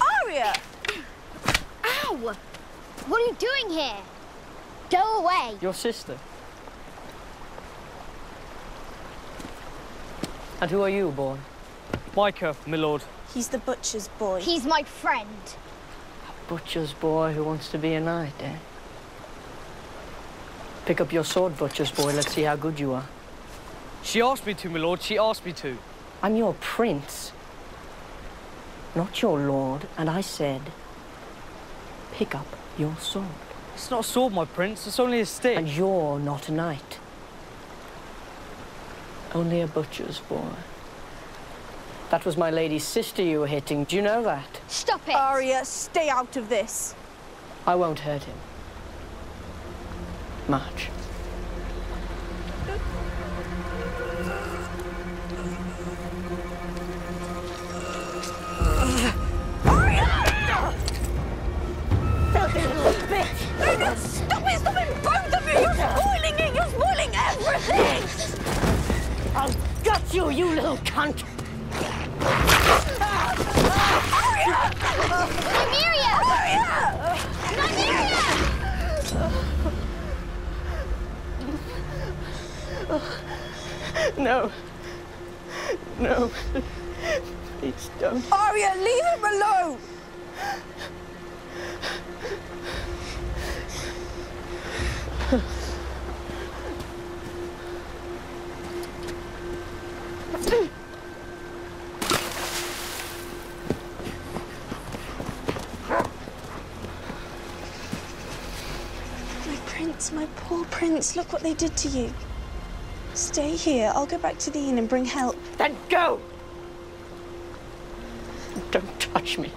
Arya! Ow! What are you doing here? Go away. Your sister. And who are you, boy? Mycah, my lord. He's the butcher's boy. He's my friend. A butcher's boy who wants to be a knight, eh? Pick up your sword, butcher's boy. Let's see how good you are. She asked me to, my lord. She asked me to. I'm your prince, not your lord, and I said, pick up your sword. It's not a sword, my prince. It's only a stick. And you're not a knight. Only a butcher's boy. That was my lady's sister you were hitting. Do you know that? Stop it. Arya, stay out of this. I won't hurt him. Much. Stop it! Stop it! Both of you! You're spoiling it! You're spoiling everything! I'll gut you, you little cunt! Nymeria! Nymeria! No. No. Please don't. Arya, leave him alone! My prince, my poor prince, look what they did to you. Stay here. I'll go back to the inn and bring help. Then go! Don't touch me.